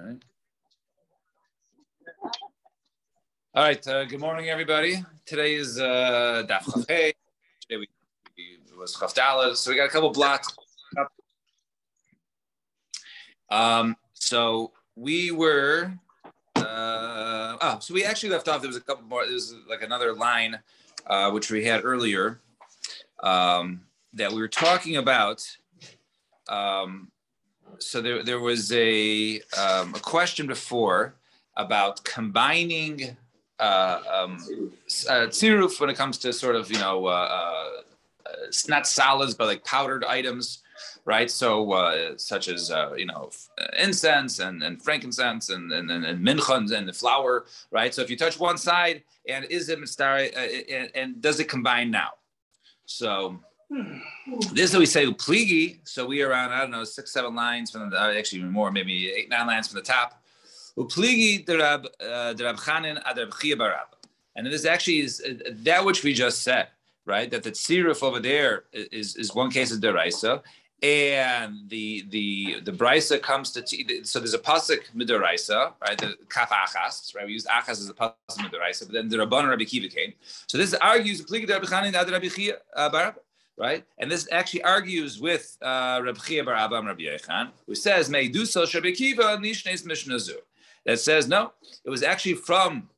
All right. All right. Uh, good morning, everybody. Today is uh, Daf Today we, we was Chaf so we got a couple blocks. Um, so we were. Uh, oh, so we actually left off. There was a couple more. There was like another line, uh, which we had earlier, um, that we were talking about. Um, so there, there was a, um, a question before about combining uh, um, uh, tziruf when it comes to sort of, you know, uh, uh, not solids, but like powdered items, right? So uh, such as, uh, you know, incense and, and frankincense and, and, and, and minchans and the flour, right? So if you touch one side and is it mistari, uh, and, and does it combine now? So this is what we say pligi. So we are on I don't know six seven lines from the uh, actually more maybe eight nine lines from the top. Upligi uh, chanin barab. And this actually is uh, that which we just said, right? That the tziruf over there is, is one case of deraisa, and the the the brisa comes to so there's a pasuk midaraisa, right? The kaf achas, right? We use achas as a pasuk midaraisa, but then the rabban Rabbi Kiva came. So this argues pligi derab chanin adrab barab right? And this actually argues with uh, Reb Chia Bar Abba Rabbi Yechan, who says, "May do so Rabbi Kiva nishnes mishnazu." That says no, it was actually from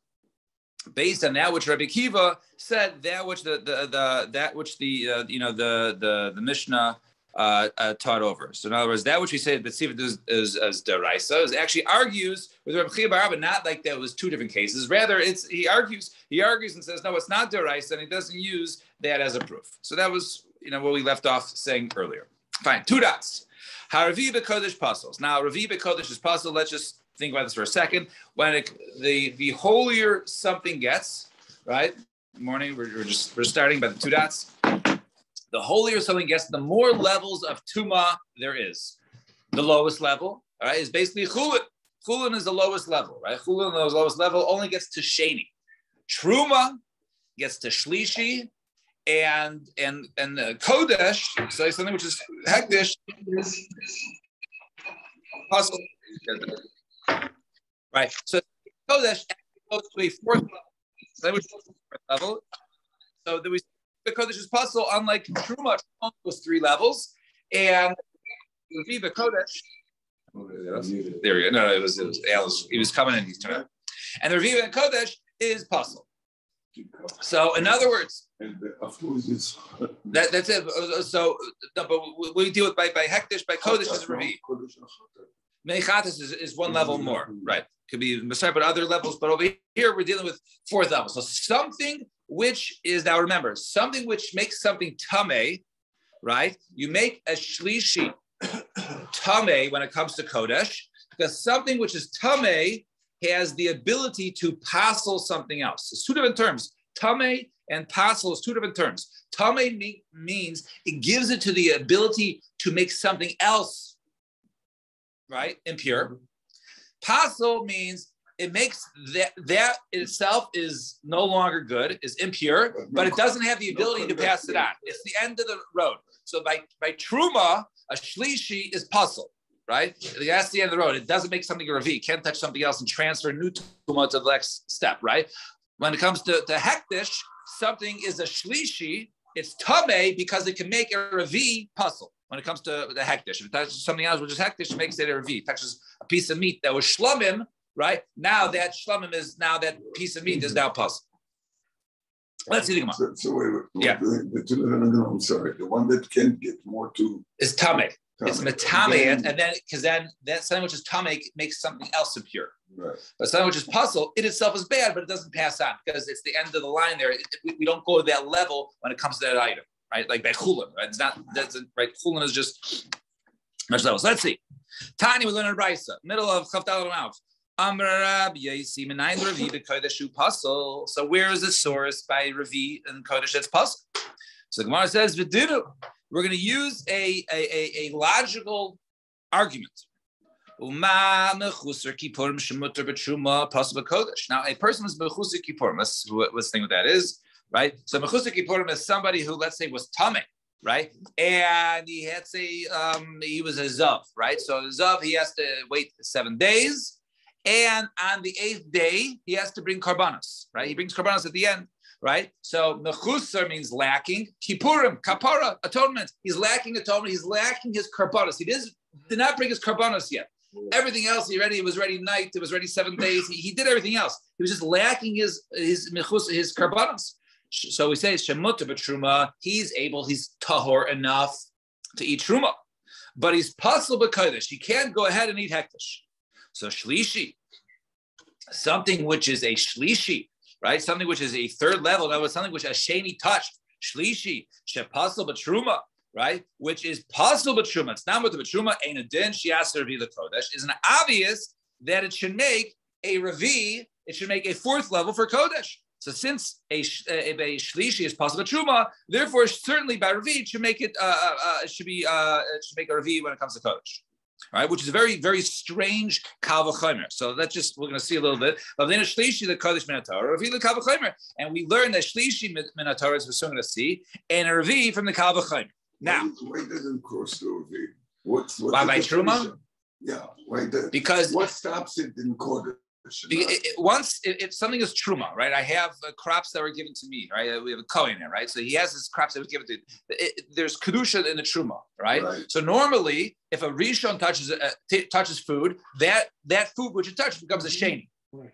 based on that which Rabbi Kiva said, that which the the, the that which the uh, you know the the the Mishnah. Uh, uh, taught over. So in other words, that which we say that Siva is, is as deraisa is actually argues with Rabbi Chia Bar not like that was two different cases. Rather, it's he argues he argues and says no, it's not deraisa, and he doesn't use that as a proof. So that was you know what we left off saying earlier. Fine, two dots. Haravi Kodesh puzzles. Now, Ravi Kodesh is puzzle. Let's just think about this for a second. When it, the the holier something gets, right? Morning. We're, we're just we're starting by the two dots. The holier something gets, the more levels of tuma there is. The lowest level, all right, is basically chulin. Chulin is the lowest level, right? Chulin, the lowest level, only gets to sheni. Truma gets to shlishi, and and and the kodesh say something which is hektish right so kodesh goes to a fourth level level so there was the kodesh is possible unlike truma was three levels and the kodesh there we go no, no it was it was Alice. he was coming in he's turning and the Reviva Kodesh is puzzle so, in other words, that, that's it. So, no, but we deal with by by hektish, by kodesh is revi. Mechatis is, is one level more, right? Could be Messiah, but other levels. But over here, we're dealing with fourth level. So something which is now remember something which makes something tame, right? You make a shlishi tame when it comes to kodesh, because something which is tame has the ability to passel something else. It's two different terms. Tame and passel is two different terms. Tame me- means it gives it to the ability to make something else, right, impure. Mm-hmm. Passel means it makes that that itself is no longer good, is impure, but it doesn't have the ability to pass it on. It's the end of the road. So by by truma, a shlishi is puzzle right? That's the end of the road. It doesn't make something a revi. Can't touch something else and transfer new tuma to the next step, right? When it comes to, to hektish, something is a shlishi. It's tame because it can make a revi puzzle. When it comes to the hektish, if it touches something else, which is hektish, it makes it a revi. It touches a piece of meat that was shlomim, right? Now that shlomim is now that piece of meat is now puzzle. Let's see the Gemara. So, so wait, wait, yeah. The, the, the, I'm sorry. The one that can't get more to is tame. It's matame, and, and then because then that something which is tame makes something else impure. Right. But something which is puzzle, it itself is bad, but it doesn't pass on because it's the end of the line there. It, we, we, don't go to that level when it comes to that item, right? Like by chulin, right? It's not that's right. Chulin is just much levels. Let's see. Tani we learn in Brisa, middle of Chavdal Mouth. So where is the source by Ravi and Kodesh that's puzzle? So Gemara says, Vidiru. We're going to use a, a, a, a logical argument. Now, a person is mechusar kippurim. Let's, let's think what that is, right? So mechusar kippurim is somebody who, let's say, was tame, right? And he had say um, he was a zav, right? So zav he has to wait seven days, and on the eighth day he has to bring karbanos, right? He brings karbanos at the end, right? So mechusar means lacking. Kippurim, kapara, atonement. He's lacking atonement. He's lacking his karbanos. He did, did not bring his karbanos yet. Everything else he ready. It was ready night. It was ready seven days. He, he did everything else. He was just lacking his his mechus, his karbanos. So we say shemuta b'truma. He's able. He's tahor enough to eat truma, but he's puzzled b'kodesh. He can't go ahead and eat hektish. So shlishi, something which is a shlishi, right? Something which is a third level. That was something which Asheni touched. Shlishi, shepasul b'truma, right? Which is possible b'truma. It's not with the b'truma. Ain't a din shiaser the kodesh. Is an obvious that it should make a ravi. It should make a fourth level for kodesh. So since a, a, a shlishi is possible truma, therefore certainly by ravi should make it uh, uh, uh should be uh, it should make a ravi when it comes to kodesh right? Which is a very, very strange kavachomer. So that's just we're going to see a little bit. But then a shlishi the kaddish minatar, ravi the kavachomer, and we learn that shlishi minatar is we're soon going to see, and a ravi from the kavachomer. Now, why doesn't cross the ravi? What's what why by truma? Yeah, why does because what stops it in Kodesh? It, it, once if something is truma, right? I have uh, crops that were given to me, right? We have a Kohen there, right? So he has his crops that was given to. It, there's kedusha in the truma, right? right? So normally, if a rishon touches uh, t- touches food, that that food which it touches becomes a sheni. Right.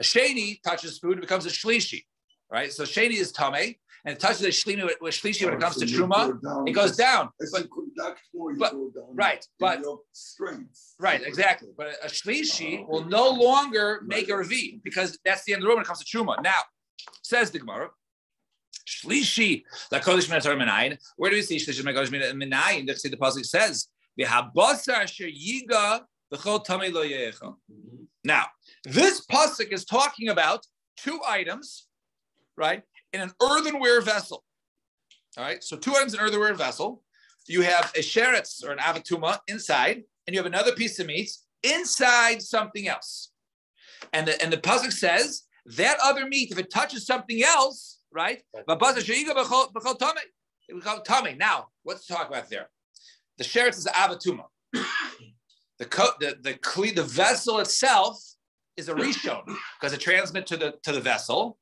A sheni touches food, it becomes a shlishi, right? So sheni is tame, and it touches the shlishi with shlishi when it comes to truma, it goes down. But, but right, but strength. Right, exactly. But a shlishi will no longer make a revi because that's the end of the room when it comes to truma. Now, says the Gemara. Shlishi, the Kodesh Minayin. Where do we see Shlishi Kodesh Minayin? The the pasuk says, "V'habasar asher yiga v'chol tamei lo Now, this pasuk is talking about two items, right? In an earthenware vessel. All right, so two items in an earthenware vessel. You have a sheretz or an avatuma inside, and you have another piece of meat inside something else. And the, and the pasuk says that other meat, if it touches something else, right? Now, what's to talk about there? The sheretz is an avatuma. The, co- the, the, cle- the vessel itself is a rishon because it transmits to the to the vessel,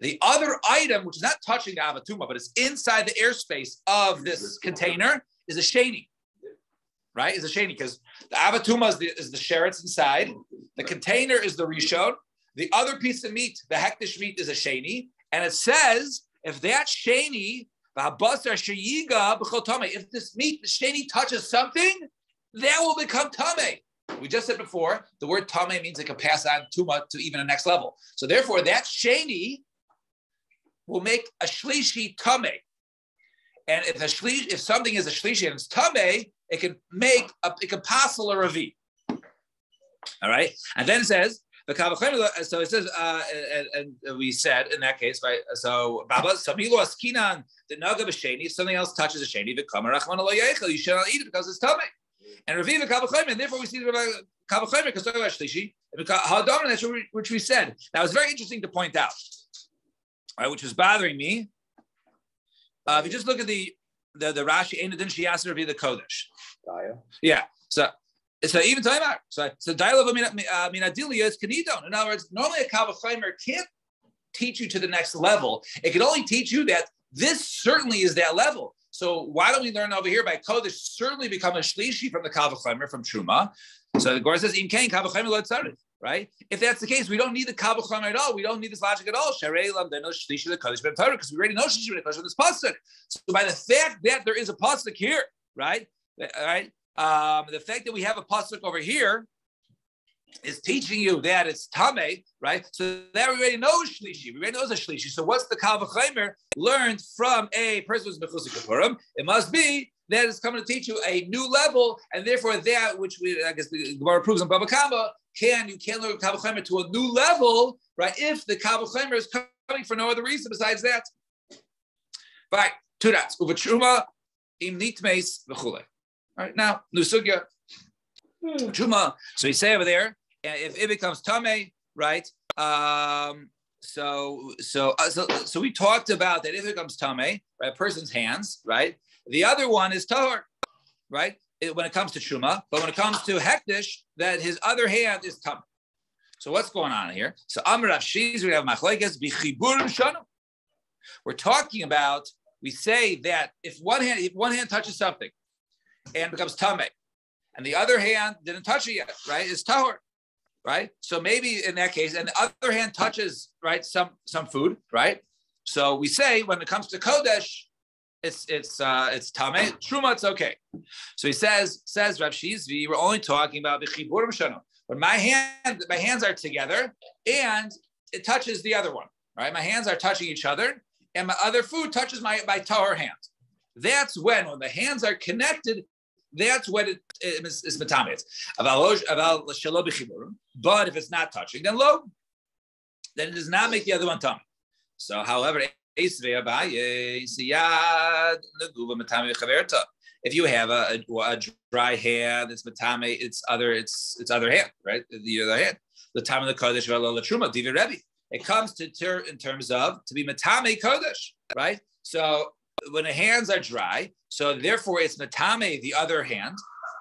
the other item, which is not touching the avatuma, but it's inside the airspace of this container, is a sheni. Right? Is a sheni because the avatuma is the, is the sheretz inside. The container is the rishon. The other piece of meat, the hektish meat, is a sheni. And it says if that sheni, if this meat, the sheni touches something, that will become tame. We just said before, the word tame means it can pass on tuma to even a next level. So therefore, that sheni will make a shlishi tame. And if a if something is a shlishi and it's tame, it can make a, it can passel a ravi. All right, and then it says the so it says, uh, and, and, we said in that case, right? So Baba Samilu Askinan the Naga B'Sheni, If something else touches a Sheni, the Kamarachman you should not eat it because it's tame. And Ravi the Kavachayim, and therefore we see the Kavachayim because talking about Shlishi, that's which we said. Now it's very interesting to point out right, which was bothering me. Uh, if you just look at the the, the Rashi, Ein Adin Shiyasir be the Kodesh. Yeah. So so even time out. So so dialogue of minadilia is kanidon. In other words, normally a kavachimer can't teach you to the next level. It can only teach you that this certainly is that level. So why don't we learn over here by Kodesh certainly become a shlishi from the kavachimer from Truma? So the Gemara says, "In kain kavachimer lo right? If that's the case, we don't need the Kabbalah at all. We don't need this logic at all. Because we already know Shlishi Ben this pasuk. So by the fact that there is a pasuk here, right, right, um, the fact that we have a pasuk over here is teaching you that it's tame, right? So that we already know shlishi. We already know a shlishi. So what's the kavachimer learned from a person who's mechusik It must be that is coming to teach you a new level, and therefore that which we I guess the Gemara proves in Baba Kama can you can learn Kavachimer to a new level, right? If the Kavachimer is coming for no other reason besides that. Right, two dots. Uvatruma im nitmes v'chule. All right, now nusugya. Hmm. Truma. So you say over there, if it becomes tame, right? Um, so so uh, so so we talked about that if it becomes tame, right? A person's hands, right? The other one is tahor, right? It, when it comes to truma, but when it comes to hektish, that his other hand is tam. So what's going on here? So Amr Shiz, we have machlekes bichiburim shanu. We're talking about. We say that if one hand, if one hand touches something, and becomes tame, and the other hand didn't touch it yet, right? It's tahor, right? So maybe in that case, and the other hand touches right some some food, right? So we say when it comes to kodesh, it's it's uh it's tame truma it's okay. So he says says Rav Shizvi, we're only talking about the chiburim shanu. When my hand my hands are together and it touches the other one, right? My hands are touching each other, and my other food touches my my tahor hand. That's when when the hands are connected. That's when it is it, matamet. But if it's not touching, then lo, then it does not make the other one tummy. So, however, if you have a, a, a dry hand, it's matame, it's other, it's it's other hand, right? The other hand. The time of the kodesh truma rebbe. It comes to ter, in terms of to be matame kodesh, right? So when the hands are dry, so therefore it's matame the other hand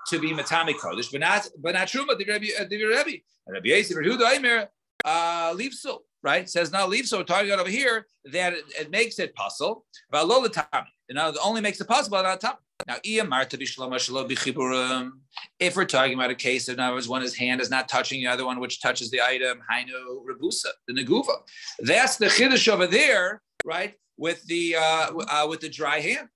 to be matame kodesh, but not but not truma divi rebbe. Divi rebbe. Rabbi Yisrael Yehuda Aimer uh, leaves so right? Says now leave. So talking over here that it, it makes it possible. You know, it only makes it possible. Now, if we're talking about a case, in other words, one his hand is not touching the other one, which touches the item, hainu rebusa, the neguva. That's the chiddush over there, right? With the uh, uh, with the dry hand.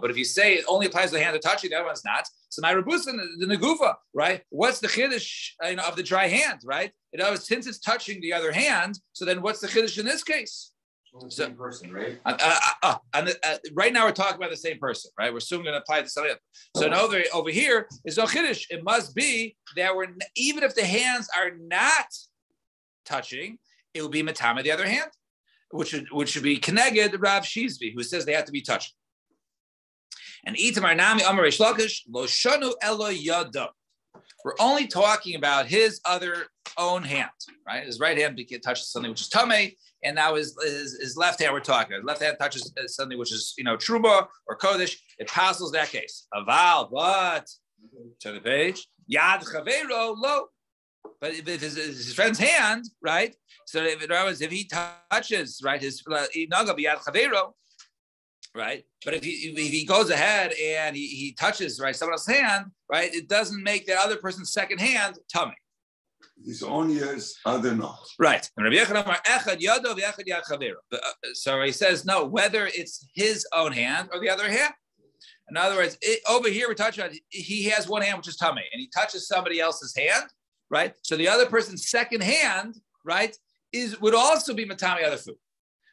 But if you say it only applies to the hand of touching, the other one's not. So my rebusa the negufa, right? What's the chiddush you know, of the dry hand, right? Other words, since it's touching the other hand, so then what's the chiddush in this case? the so, same person, right? Uh, uh, uh, and uh, right now we're talking about the same person, right? We're soon going to apply to something else. So now over, over here is no chiddush. It must be that we're even if the hands are not touching, it will be matama the other hand which should, which should be Keneged Rav Shizvi, who says they have to be touched. And Itamar Nami Amar Lakish, Elo Yada. We're only talking about his other own hand, right? His right hand touches something which is tame, and now his, his, his left hand we're talking. His left hand touches uh, something which is you know truma or kodesh. It passes that case. Aval, but turn the page. Yad chavero lo. But if it's his, friend's hand, right? So if it was if he touches right his uh, naga biyad chavero, right? But if he if he goes ahead and he, he touches right someone else's hand, right, it doesn't make that other person's second hand tummy. His own ears, other not. Right. So he says no, whether it's his own hand or the other hand. In other words, it, over here we're about he has one hand which is tummy, and he touches somebody else's hand, right? So the other person's second hand, right, is would also be matami other food,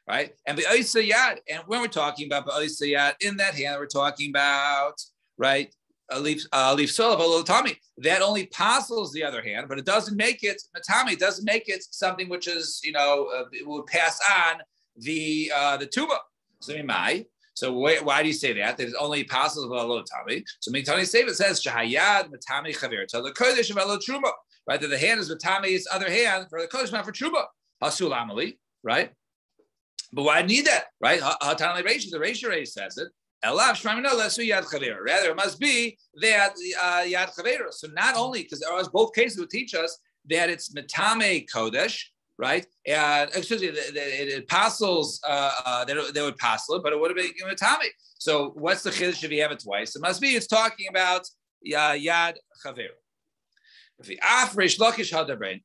right? And the yad, and when we're talking about the yad, in that hand, we're talking about right a leaf a leaf soul of a little tummy. That only passes the other hand, but it doesn't make it matami. It doesn't make it something which is you know uh, it will pass on the uh, the tuma. So my so why, why do you say that? That it only a little tummy. So Mitani Sefer says Shahayad Matami Chavir. So the Kodesh of Truma right? That the hand is Matami's other hand for the Kodesh, not for Truma. Hasul Amali, right? But why need that, right? Hatani Reish, the Reish says it. Elav Shramino Lesu Yad Chavera. Rather, it must be that uh, Yad Chavera. So not only, because both cases would teach us that it's Matame Kodesh, right? And excuse me, it, it, passes, uh, uh, they, they would pass it, but it would have been Matame. So what's the chiddush if you have it twice? It must be it's talking about uh, Yad Chavera.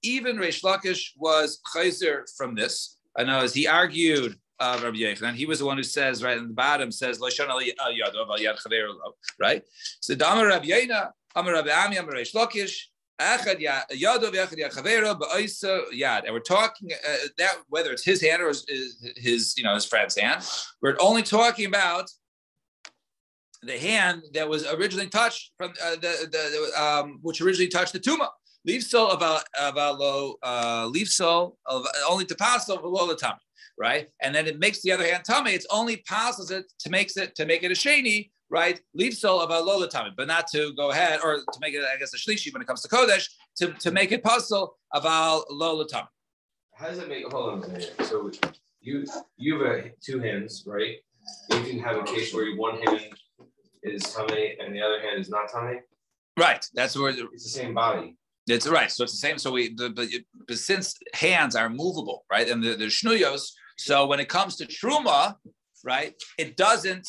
Even Reish Lakish was chayzer from this. I know as he argued uh, Rabbi Yochanan, he was the one who says right in the bottom says Lashon al Yadov al Yad Chaver right? So Damar Rabbi Yena, Amar Rabbi Ami, Amar Reish Lakish. Echad Yadov Echad Yad Chavera Ba'isa Yad, and we're talking uh, that whether it's his hand or his, his, you know his friend's hand, we're only talking about the hand that was originally touched from uh, the, the um, which originally touched the tuma. Leaf soul of a of a low uh, leaf soul of only to pass below the tummy, right? And then it makes the other hand tummy. It's only passes it to makes it to make it a sheni, right? Leaf soul of a lola tummy, but not to go ahead or to make it, I guess, a shlishi when it comes to kodesh to, to make it puzzle of a lola tummy. How does it make? Hold on a. So you you have two hands, right? You can have a case where you one hand is tummy and the other hand is not tummy. Right. That's where It's the same body. it's right. So it's the same. So we, the, but, but since hands are movable, right, and the, the shnuyos, so when it comes to truma, right, it doesn't.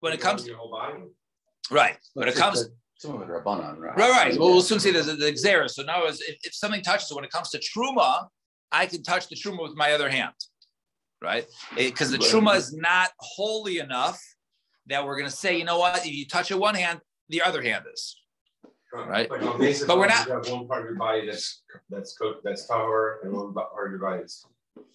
When it comes, to your whole body. right, when it comes, Some of it are rabbanon, right? right, right. Well, we'll soon see there's the xera. So now, if, if something touches, so when it comes to truma, I can touch the truma with my other hand, right? Eh, because the Right. truma is not holy enough that we're going to say, you know what, if you touch it one hand, the other hand is. Right. But, But we're not- You have one part of your body that's that's coat that's tahor and one part of your body is.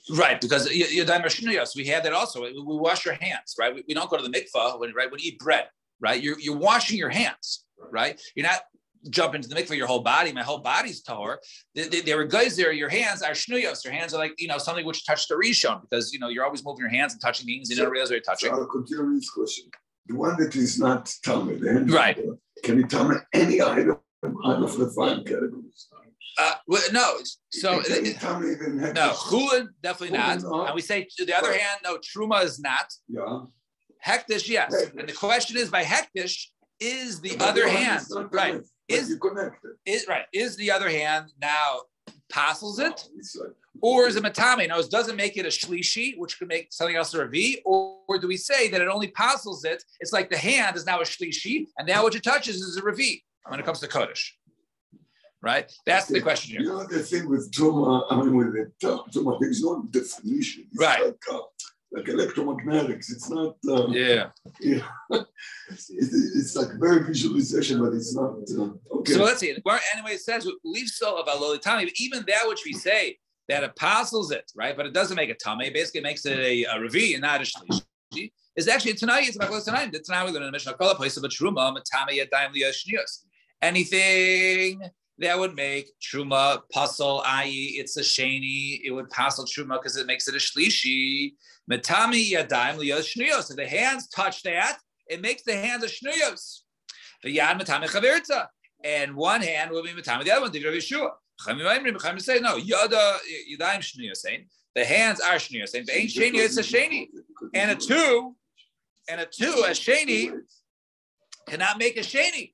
Right, because y- yadayim shnuyos, we had that also. We, wash your hands, right? We, don't go to the mikvah when right when you eat bread, right? You're you're washing your hands, right? You're not jumping into the mikvah your whole body. My whole body's tahor. They were guys there. Your hands are shnuyos. Your hands are like you know something which touched the rishon because you know you're always moving your hands and touching things. You don't realize what you're touching. So I'll continue this question. The one that is not tummy, then Right. Can you tummy any item out of the five categories? Uh, well, no, so Can you tummy even no, chulin definitely not. Chulin, no. And we say to the other Right. hand, no, truma is not. Yeah. Hektish, yes. Hektish. And the question is by hektish, is the But other hand not right? Is- you connected. Is right? Is the other hand now apostles it, like, or is it matame? Now, it doesn't make it a shlishi, which could make something else a revi, or, or do we say that it only apostles it? It's like the hand is now a shlishi, and now what it touches is a revi when it comes to kodesh. Right? That's the question here. You know the thing with trauma, I mean with the tum- trauma, there is no definition. It's Right. Like, uh, like electromagnetics. It's not. Uh, Yeah. yeah. it's, it's like very visualization, but it's not. Uh, okay. So let's see. Anyway, it says leave so of alolitami, but even that which we say that apostles it, right? But it doesn't make a tame, basically makes it a, a revi and not a shlishi. Is actually tonight. It's about tonight. The tonight we learn in the Mishnah. A place of a truma matame yadayim liyashnius. Anything that would make truma puzzle, i.e., it's a sheni, it would puzzle truma because it makes it a shlishi. Matami yadayim liyashnius. If the hands touch that, it makes the hands a shnuyos. The yad matame chavirta and one hand will be matame the other one. Divrei Yeshua. Chachamim say no. Yada yadayim shniyasein. The hands are shniyasein. But ain't sheni. It's a sheni. And a two, and a two, a sheni cannot make a sheni.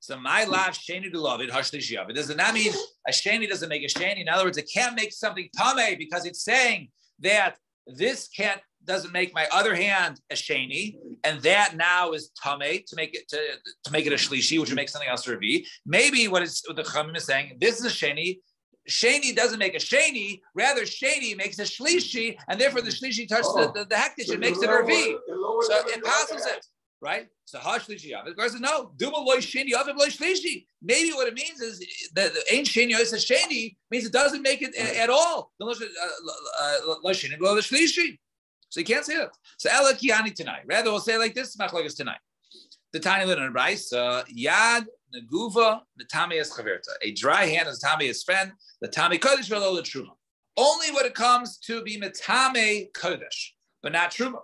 So my lav sheni to love it hashlishiyav. It does not mean a sheni doesn't make a sheni. In other words, it can't make something tame because it's saying that this can't doesn't make my other hand a sheni, and that now is tame to make it to, to make it a shlishi, which would make something else a revi. Maybe what is what the Chamim is saying, this is a sheni. Sheni doesn't make a sheni, rather sheni makes a shlishi, and therefore the shlishi touches Oh. the, the, the hektish, So it makes it a revi. the So it passes it, right? So hashlishi yav. The guy says no. Duma loy sheni yav loy shlishi. Maybe what it means is that the ain't sheni is a sheni means it doesn't make it at all. The loy uh, loy sheni lo shlishi. So you can't say that. So ela kiani tonight. Rather, we'll say it like this: machlokes tonight. The tiny little rice. Uh, yad neguva netami es chaverta. A dry hand is tami is friend. The tami kodesh velo the truma. Only when it comes to be metame kodesh, but not truma.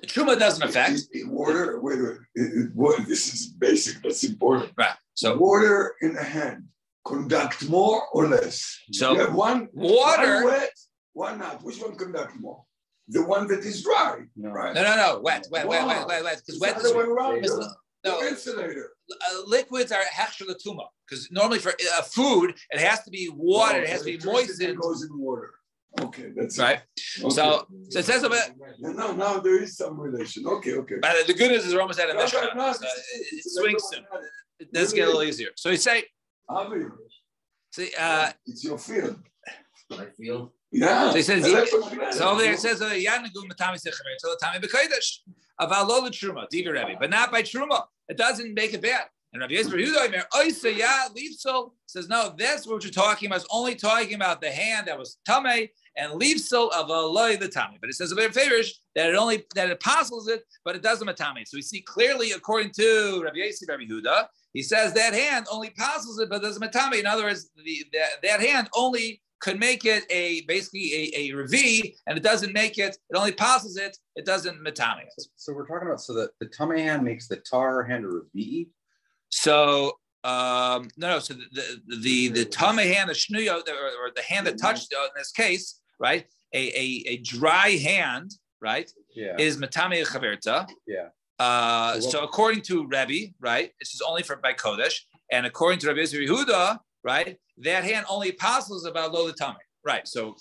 The truma doesn't affect. Water, wait, wait, it- it- water, this is basic, that's important. Right. So Water in the hand conduct more or less. So, you have one, water. one wet, one not. Which one conduct more? The one that is dry, No. right? no, no, no. Wet, wet, wet, wet, wet, wet. Because wet is other way around. It's- no. insulator. uh, liquids are hechsher latuma. Because normally for uh, food, it has to be water. It has to be Electricity moistened. Goes in water. Okay, that's it. Right. Okay. So, so it says about. No, no, now there is some relation. Okay, okay. But the good news is we're almost at a No, no, no, So this it swings soon. electromagnetic. It does get a little easier. So you say, Avi, see, uh, it's your field. I feel. Yeah. So he says- so over there it says, uh, "Yanagu matami sechamer so matami bekodesh avalo truma divi Rebbe," but not by truma. It doesn't make it bad. And Rabbi Yisrael Yehuda Omer, "Oisa ya leafsel," says, "No, that's what you're talking about. It's only talking about the hand that was tame and leafsel of aloy the tame." But it says a bit favorish that it only that it apostles it, but it doesn't matame. So we see clearly, according to Rabbi Yisrael Rabbi Yehuda, he says that hand only apostles it, but doesn't matame. In other words, the, that, that hand only could make it a basically a, a revi, and it doesn't make it, it only passes it, it doesn't matame it. So we're talking about so that the tummy hand makes the tar hand a revi. So um no, no, so the the the, the hand, the shnuyo, or, or the hand that touched uh, in this case, right? A, a, a dry hand right, Yeah, is matame chaverta. yeah. Uh, So so according to Rebbe, right, this is only for by Kodesh, and according to Rabbi Yehuda, right, that hand only apostles about lo tame, right? So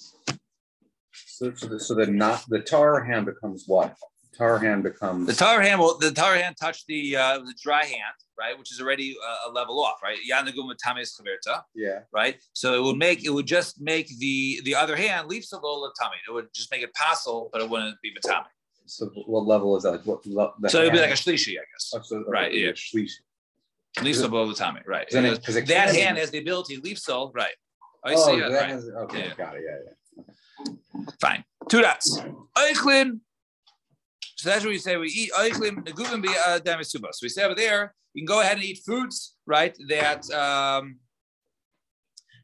So, so the, so the not, the tar hand becomes what? Tar hand becomes. the tar hand will the tar hand touch the uh, the dry hand, right, which is already uh, a level off, right? Yanagum matame chaverta, Yeah, right? So it would make it would just make the the other hand leave lo tame. It would just make it possible, but it wouldn't be matame. so what level is that? Like what? le- So it'd be like a shlishi, I guess. Oh, so- right, yeah. shlish. Leave lo tame, right? 'Cause then it- it that hand has the ability to leave so right. I Oh, see it, that right. has- Okay, Yeah. got it, yeah, yeah. Fine. Two dots. Eichlin. So that's what we say. We eat eichlin neguvim be uh, damisuba. So we say over there, you can go ahead and eat foods, right? That um,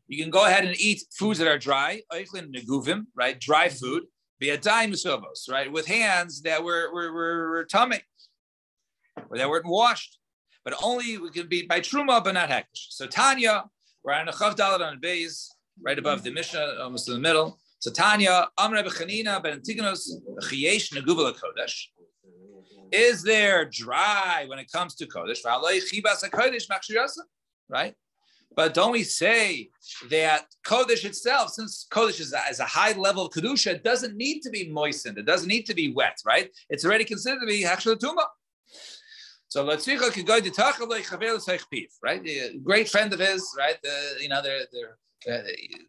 you can go ahead and eat foods that are dry. Eichlin neguvim, right? Dry food. Be a dimusovos, right? With hands that were were were, were tummy, or that weren't washed, but only we can be by truma, but not hekish. So Tanya, we're on a chav dalet on base, right above the Mishnah, almost in the middle. So Tanya, Amr Bechanina ben Antigonus, Chiyesh Negubala Kodesh. Is there dry when it comes to Kodesh? Right? But don't we say that Kodesh itself, since Kodesh is a, is a high level of Kedusha, it doesn't need to be moistened. It doesn't need to be wet, right? It's already considered to be Hachshel Tuma. So Latzvicha could go to Tachalei Chavel Piv, right? The great friend of his, right? The, you know, they're, they're uh,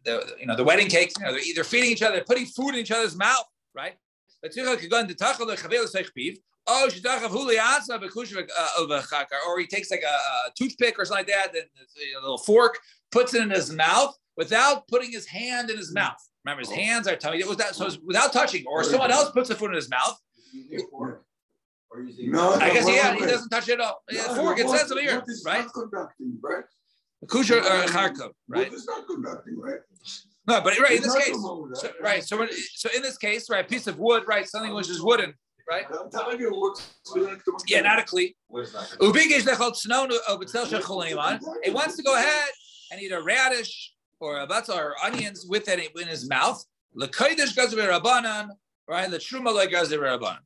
the you know the wedding cakes. You know, they're either feeding each other, they're putting food in each other's mouth, right? Let's go in the tahakel khavel saikhpiv, oh, or he takes like a, a toothpick or something like that, and a little fork, puts it in his mouth without putting his hand in his mouth. Remember, his hands are tummy. It was that, so it's without touching, or someone else puts the food in his mouth. No, I guess yeah, he doesn't touch it at all. Yeah, No, fork, it says over here, right? not conducting, right? Kusher or charkov, right? What is not conducting, right? No, but right in this case, so, right. So, we're, so in this case, right, piece of wood, right, something which is wooden, right? I'm telling you what's Yeah, not a kli. What is that? Ubigish lechol tznon of itzel shechol. It wants to go ahead and eat a radish or a batza or onions with it in his mouth. Lekodesh gazer rabbanan, right?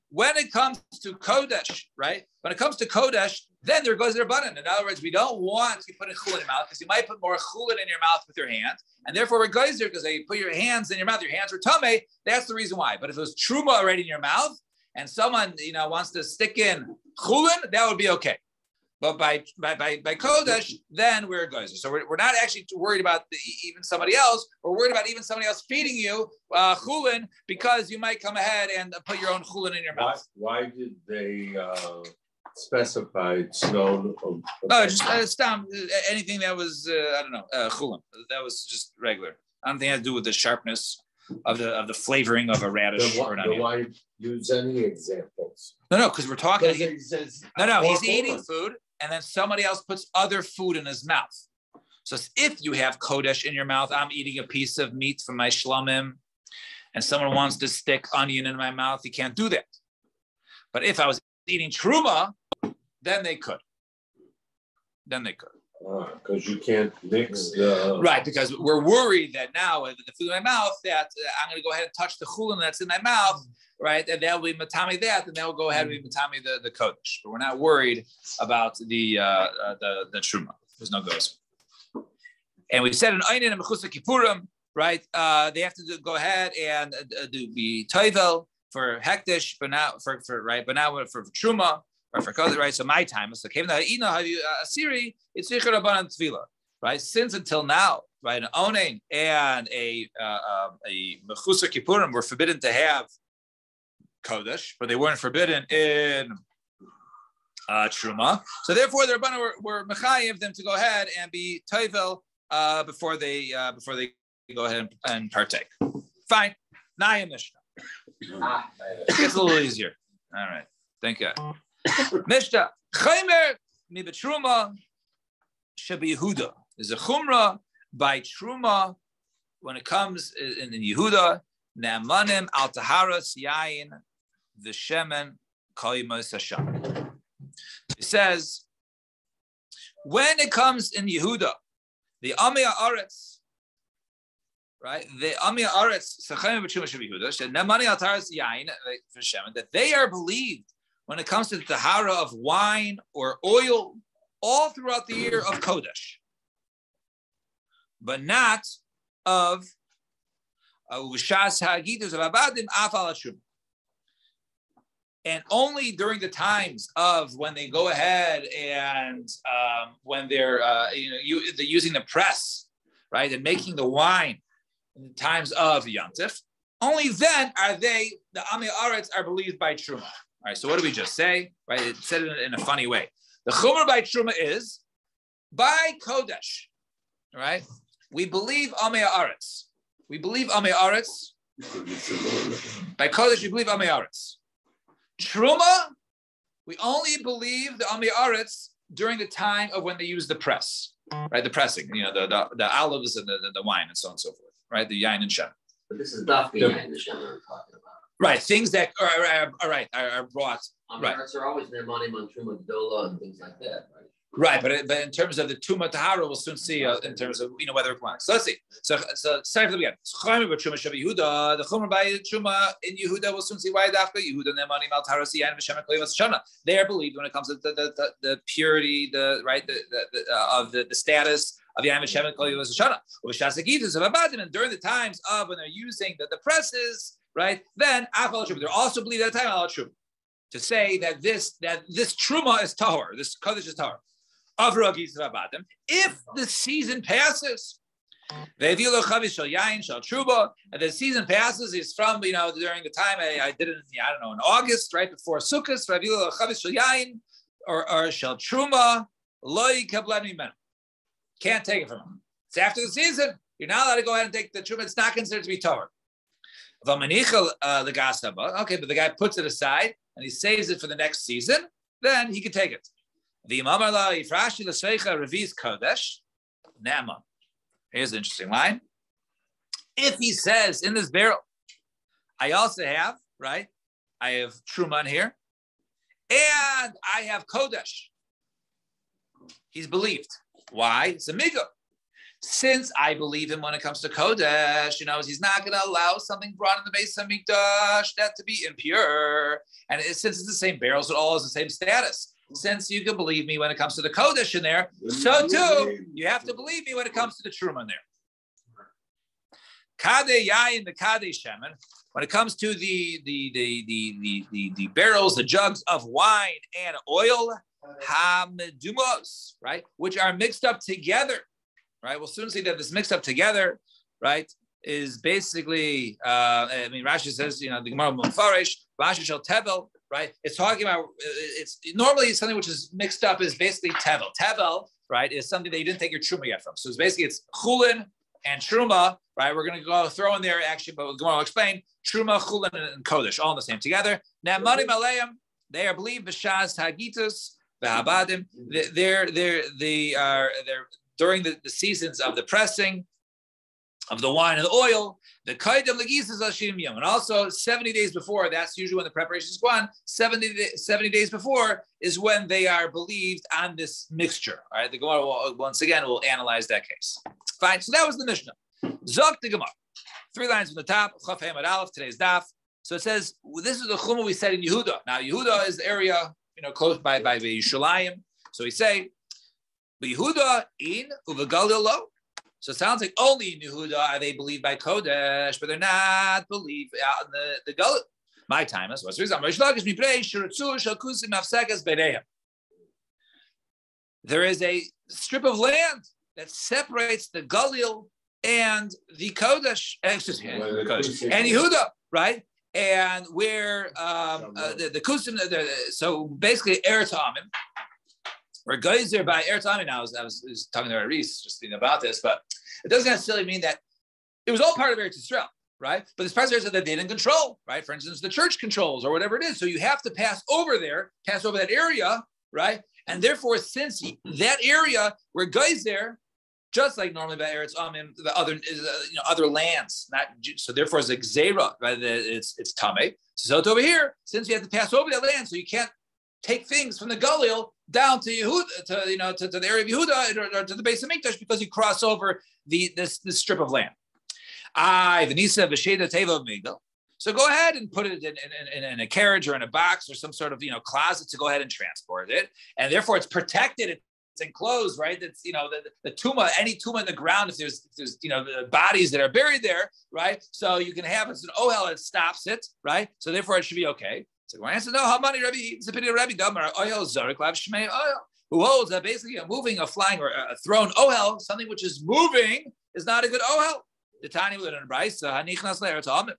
When it comes to kodesh, right? When it comes to kodesh, then there goes the rabbanan. In other words, we don't want to put a chulin in your mouth because you might put more chulin in your mouth with your hand, and therefore we're geyser because they put your hands in your mouth. Your hands are tame. That's the reason why. But if it was truma already in your mouth, and someone you know wants to stick in chulin, that would be okay. But by by by, by kodesh, then we're geyser. So we're, we're not actually too worried about the, even somebody else. We're worried about even somebody else feeding you uh, chulin because you might come ahead and put your own chulin in your mouth. why did they uh, specify snow? of- No, just uh, stam, uh, anything that was uh, I don't know uh, chulin. That was just regular. I don't think it had to do with the sharpness of the of the flavoring of a radish Then or why, an then onion. why use any examples? No, no, because we're talking. It says No, no, he's eating food, and then somebody else puts other food in his mouth. So if you have kodesh in your mouth, I'm eating a piece of meat from my shlamim, and someone wants to stick onion in my mouth, you can't do that. But if I was eating truma, then they could. Then they could. Because you can't mix the. Right, because we're worried that now with the food in my mouth, that uh, I'm going to go ahead and touch the chulin that's in my mouth, right? And that'll be matami that, and that will go ahead and be matami the, the kodesh. But we're not worried about the uh, uh, the the truma. There's no goes. And we said in Einin and Mechusa Kippurim, right? Uh, they have to do, go ahead and uh, do be toivel for hektish, but not for, for right, but now for, for truma for kodesh, right? So my time, the ina asiri, it's yichur rabbanan tefillah right? Since until now, right, an onain and a uh, um, a mechusa kippurim were forbidden to have kodesh, but they weren't forbidden in uh, truma. So therefore, the rabbanim were, were mechayiv them to go ahead and be toivel uh, before they uh, before they go ahead and, and partake. Fine, Naya Mishnah. Ah, It gets a little easier. All right, thank you. Mishnah chaymer mi betruma Sheba Yehuda. There's a chumrah by Truma when it comes in, in Yehuda. Ne'amanim al taharas yain v'shemen kalimos Hashem. It says when it comes in Yehuda, the Amia Aretz, right? The Ami Aretz Sachem B'Truma Shel Yehuda Nemani Al Taras Yain for Shemin that they are believed when it comes to the tahara of wine or oil all throughout the year of Kodesh, but not of uh, And only during the times of when they go ahead and um, when they're uh, you know you, they're using the press, right, and making the wine in the times of Yontif, only then are they the Ami Aretz are believed by Truma. All right. So what do we just say? Right. It said it in a funny way. The Chumer by Truma is by Kodesh. Right. We believe Ami Aretz. We believe Ami Aretz. By Kodesh, we believe Ami Aretz. Truma, we only believe the Ami Aretz during the time of when they use the press, right? The pressing, you know, the, the, the olives and the, the, the wine and so on and so forth, right? The yain and shem. But this is Dafka Yeah. Yain, the Shem we're talking about. Right. Things that are, are, are right are, are brought. Right. Are always near money, Truma Gdola, and things like that, right? Right, but, but in terms of the Tuma Tahara, we'll soon see uh, in terms of you know whether it's one. So let's see. So so sorry for the beginning. Chomer by Truma Yehuda. The Chomer by Truma in Yehuda. We'll soon see why Dafka Yehuda Nemani Mal Tarasi and V'Shem Klevas Shana. They are believed when it comes to the the, the, the purity, the right the, the, the uh, of the, the status of Yam V'Shem Klevas Shana. V'Shasagitas of Abadim, and during the times of when they're using the, the presses, right? Then Truma. They're also believed at the time Al to say that this that this truma is tahor, this kodesh is tahor. If the season passes, and the season passes is from you know during the time I, I did it in, I don't know in August right before Sukkot or or shel truma loy can't take it from him. It's after the season. You're not allowed to go ahead and take the truma. It's not considered to be tahor. Uh, the gasaba. Okay, but the guy puts it aside and he saves it for the next season. Then he can take it. The Imam Allah Ifrashi L'Sveicha Revis Kodesh Nama. Here's an interesting line. If he says in this barrel, I also have, right? I have Truma here, and I have Kodesh. He's believed. Why? It's a migo. Since I believe him when it comes to Kodesh, you know, he's not going to allow something brought in the base of Mikdash that to be impure. And it, since it's the same barrels, it all has the same status. Since you can believe me when it comes to the Kodesh in there, so too, you have to believe me when it comes to the Truma there. Kade Yain, the Kade Shemen, when it comes to the the, the the the the the barrels, the jugs of wine and oil, hamedumos, right, which are mixed up together, right? We'll soon see that this mixed up together, right, is basically. Uh, I mean, Rashi says, you know, the Gemara Mufarish, Rashi shall tevel, right? It's talking about it's normally something which is mixed up is basically tevel. Tevel, right, is something that you didn't take your truma yet from. So it's basically it's chulin and truma, right? We're going to go throw in there actually, but Gemara will explain truma, chulin, and kodesh all in the same together. Now, mani malayim, they are believed b'shaz tagitus v'habadim. They're they're they are they're during the, the seasons of the pressing of the wine and the oil, the kaidam legisas ashim yom, and also 70 days before, that's usually when the preparations go on, 70, 70 days before is when they are believed on this mixture. All right, the Gemara will, once again will analyze that case. Fine, so that was the Mishnah. Zok the Gemara. Three lines from the top, Chaf Hamad Aleph, today's daf. So it says, well, this is the Chumah we said in Yehuda. Now, Yehuda is the area, you know, close by, by the Yishalayim. So we say, Yehuda in Uvagalil lo. So it sounds like only in Yehuda are they believed by Kodesh, but they're not believed out in the, the Gullah. My time is what's the reason. There is a strip of land that separates the Galil and the Kodesh, excuse me, Kodesh, and Yehuda, right? And where um, uh, the, the Kusim, so basically Eretz Amim, or Geyser by Eretz Amim. Now, I was, I was, talking to Reese just thinking about this, but it doesn't necessarily mean that it was all part of Eretz Yisrael, right? But this part of Eretz that they didn't control, right? For instance, the church controls or whatever it is. So you have to pass over there, pass over that area, right? And therefore, since that area where Geyser, just like normally by Eretz Amim, the other you know other lands, not so. Therefore, it's like Zera, right? It's it's Tame. So it's over here, since you have to pass over that land, so you can't take things from the Galil down to Yehuda, to you know, to, to the area of Yehuda or, or to the base of Mikdash because you cross over the this this strip of land. I Venisa Vesheda Teva Migdal. So go ahead and put it in, in, in, in a carriage or in a box or some sort of you know closet to go ahead and transport it, and therefore it's protected. It's enclosed, right? That's you know the, the tuma, any tuma in the ground. If there's if there's you know the bodies that are buried there, right? So you can have it's an ohel It stops it, right? So therefore it should be okay. So I said no, how many Rabbi? Pity Rabbi Damar ohel zarek lav shmei ohel. Who holds that basically a moving, a flying, or a thrown ohel, something which is moving, is not a good ohel. The tiny would in Bryce, hanichnas le'eretz amim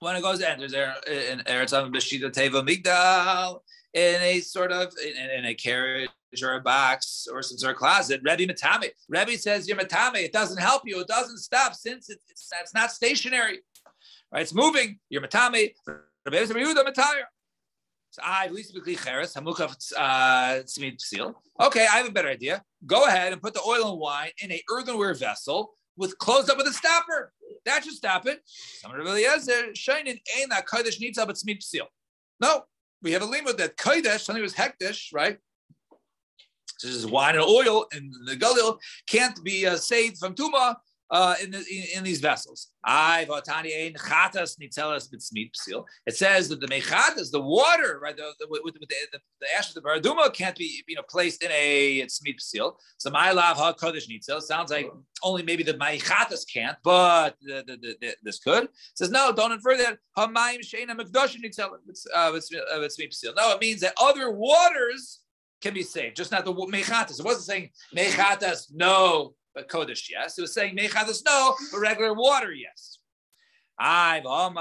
when it goes enters there in Eretz B'shita Teva Migdal in a sort of in, in, a carriage or a box or sort of closet. Rebbe Matame. Rebbe says you're Matame. It doesn't help you. It doesn't stop since it's, it's, it's not stationary. Right? It's moving. You're Matame. Rebbe Yehuda. So I psil. Okay, I have a better idea. Go ahead and put the oil and wine in a earthenware vessel with closed up with a stopper. That should stop it. No, we have a limit that kodesh, something was hektish, right? So this is wine and oil, and the galil can't be uh, saved from tuma uh, in, the, in, in, these vessels. It says that the mechatas, the water, right, the, the, with, with the, the, the ashes of the parah adumah can't be you know placed in a tzmit psil. So my love ha kodesh nitzel sounds like only maybe the mechatas can't, but the, the, the, this could. It says no, don't infer that hamayim sheina mekdoshim nitzel uh, tzmit psil. No, it means that other waters can be saved, just not the mechatas. It wasn't saying mechatas no but Kodesh, yes. It was saying Mechatas, no, but regular water, yes. I so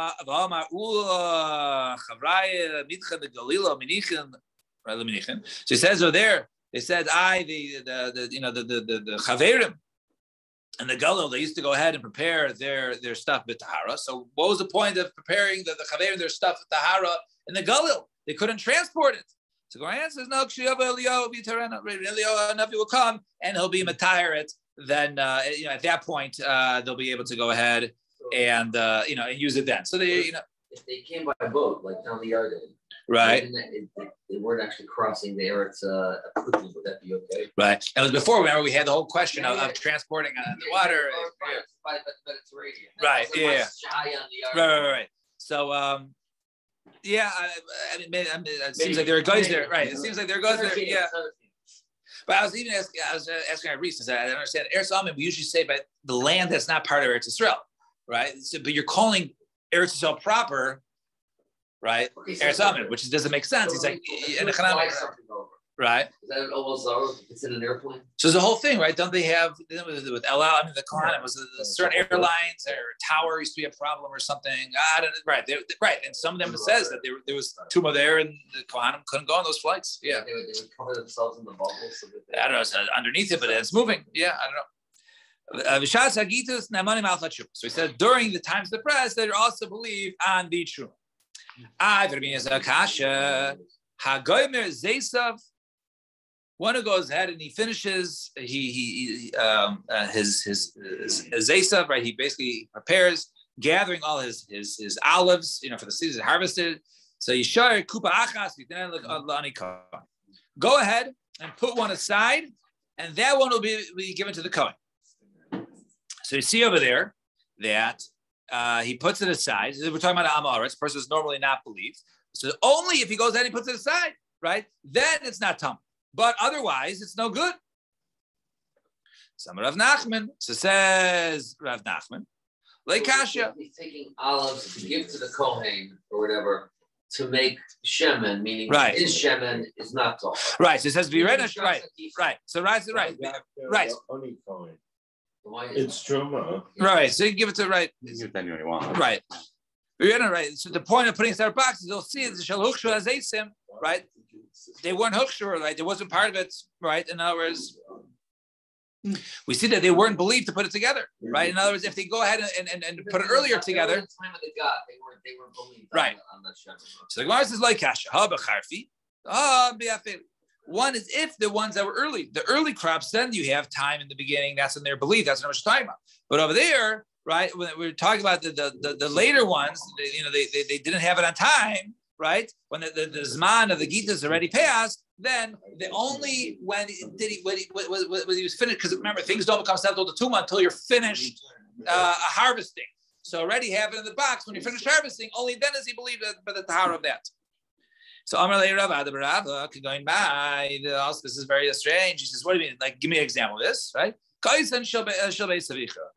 he says over there, they said, I, the, the, the you know, the, the, the, the Chaverim and the Galil, they used to go ahead and prepare their, their stuff with. So what was the point of preparing the, the Chaverim, their stuff with Tahara in the Galil? They couldn't transport it. So Goran says, no, Eliyahu will come and he'll be Matayaret then uh, you know at that point uh, they'll be able to go ahead and uh, you know and use it then. So they you know if they came by boat like down the yard, right? They, they, weren't actually crossing the Eretz uh. Would that be okay? Right. It was before. Remember, we had the whole question yeah, of, yeah. of, transporting uh, the water. Right. But, but it's radio. Right. Yeah. Right, right. Right. So. um yeah, I, I mean, it seems maybe, like there are guys there, right? It seems like there are guys there, yeah. But I was even asking, I was asking our Reese, I don't understand. Eretz Amim, we usually say about the land that's not part of Eretz Israel, right? So, but you're calling Eretz Israel proper, right? Okay, so Eretz Amim, which doesn't make sense. So He's like, right? Is that almost It's in an airplane. So it's the whole thing, right? Don't they have with, with El Al? I mean, the Kohanim was the, certain airlines or tower used to be a problem or something. I don't right, they, right. And some of them it says that there, there was tuma there, and the Kohanim couldn't go on those flights. Yeah, they would, they would cover themselves in the bubbles. So I don't know, it's underneath it, but it's moving. Yeah, I don't know. Uh, so he said during the times of the press, they also believe on the true. I Hagoymer Zesav one who goes ahead and he finishes he he um, uh, his his, his, his Zasav, right? He basically prepares gathering all his his his olives, you know, for the season harvested. So show kupa achas Go ahead and put one aside, and that one will be, be given to the Kohen. So you see over there that uh, he puts it aside. We're talking about Amaretz. Person is normally not believed. So only if he goes ahead and puts it aside, right? Then it's not tum. But otherwise, it's no good. Some Rav Nachman. So says Rav Nachman. Leikasha. He's taking olives to give to the Kohen or whatever to make shemen, meaning right. his shemen is not tall. Right. So it says Virena. Right. Right. So right. Right. Right. Only Kohen. It's truma. Right. So you give it to right. You can give it anyone you want. Right. Right. So the point of putting it boxes, you'll see the shalhukshu as asim, right? They weren't hooksure, right? There wasn't part of it, right? In other words, we see that they weren't believed to put it together, right? In other words, if they go ahead and, and, and put it earlier together, right? So the Gemara says like kasha, ah, one is if the ones that were early, the early crops, then you have time in the beginning. That's in their belief. That's what we're talking about. But over there, right, when we're talking about the the, the, the later ones, you know, they, they, they didn't have it on time right? When the, the, the Zman of the Gita is already passed, then the only when did he when he, when, when he was finished, because remember, things don't become settled to Tuma until you're finished uh, harvesting. So already have it in the box. When you finish harvesting, only then does he believe that, by the tahar of that. So Amar Le Rav Ada going by, this is very strange. He says, "What do you mean? Like, give me an example of this, right?"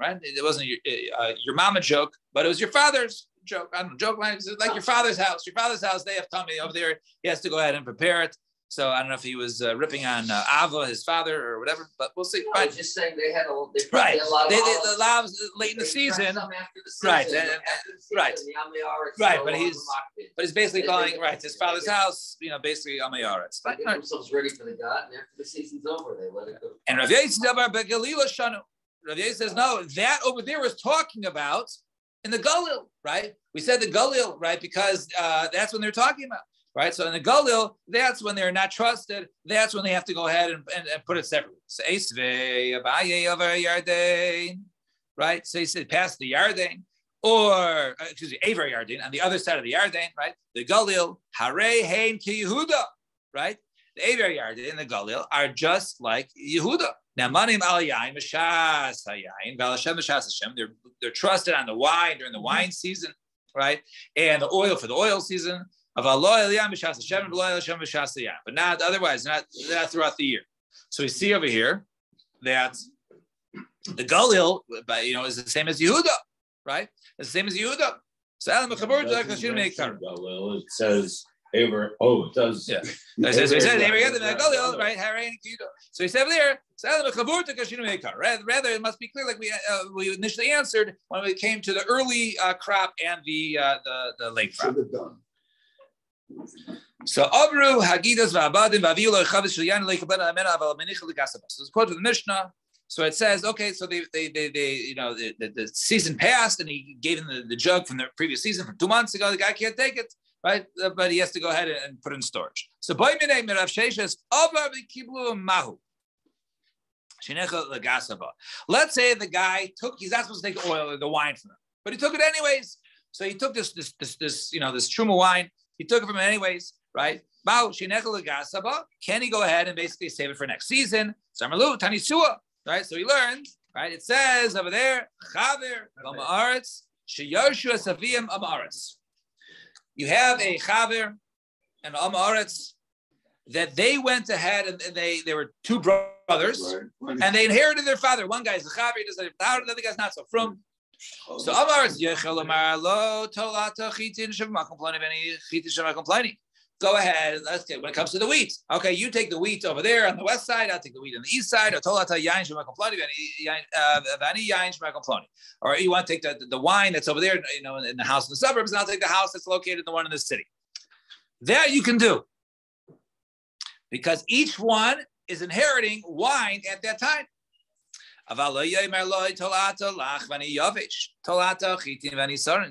Right? It wasn't your uh, your mama joke, but it was your father's joke. I don't know, joke like, like your father's house. Your father's house. They have tummy over there. He has to go ahead and prepare it. So I don't know if he was uh, ripping on uh, Ava, his father, or whatever. But we'll see. Was just saying they had a, they Right. a lot of They, they, the lavs late in the season. Right, and- right. Right, but he's- But he's basically They- calling right his father's get- house, you know, basically Amayaretz. They get right. themselves ready for the God, and after the season's over, they let it go. And Rav Yossi Dabar Begalila Shanu. Rav Yossi says, no, that over there was talking about in the Galil, right? We said the Galil, right? Because uh, that's when they're talking about, right? So in the Galil, that's when they're not trusted. That's when they have to go ahead and, and, and put it separately. So Esve, Abaye over Yarden, right? So he said, past the Yarden. Or uh, excuse me, Aver Yarden on the other side of the Yarden, right? The Galil, Hare Hein Ki Yehuda, right? The Aver Yarden and the Galil are just like Yehuda. Now, manim al yain mashas hayain v'alashem mashas Hashem. They're they're trusted on the wine during the mm-hmm. wine season, right? And the oil for the oil season. Of aloy yain mashas Hashem Hashem mashas. But not otherwise, not not throughout the year. So we see over here that the Galil, but you know, is the same as Yehuda, right? It's the same as Yehuda. So Alam Mechabur Doesn't Kashir mention Meikar. Galil, It says Aver, oh, it does. Yeah. So he he said, Aver- "Hey, we got the Galil, right? Yehuda." So he said there, so Alam Mechabur Kashir Meikar. Rather, rather, it must be clear, like we uh, we initially answered when we came to the early uh, crop and the uh, the the late crop. Should have done. So Abru Hagidas Va'abadim Va'avilo Chavis Shilyan Leikabana Amena Aval Menich Legasabas. So it's quote from the Mishnah. So it says, okay, so they they they, they you know the, the, the season passed and he gave him the, the jug from the previous season from two months ago. The guy can't take it, right? But he has to go ahead and, put in storage. So boy Minei Mirav Sheshes Abar Kiblu Mahu. Let's say the guy took, he's not supposed to take the oil or the wine from him, but he took it anyways. So he took this, this, this, this, you know, this truma wine. He took it from him anyways, right? Can he go ahead and basically save it for next season? Right? So he learned, right? It says over there, chaver amaretz sheyarshu asaviyim amaretz. You have a chaver and amaretz that they went ahead and they they were two brothers Right. and they inherited their father. One guy's a chaver, the other guy's not so from. So Amar is Yechel Amar Lo Tolata Chitin Shema complaining any Chitin Shema complaining. Go ahead. Let's get when it comes to the wheat. Okay, you take the wheat over there on the west side. I'll take the wheat on the east side. Or. Uh, or you want to take the, the wine that's over there, you know, in the house in the suburbs, and I'll take the house that's located in the one in the city. That you can do because each one is inheriting wine at that time.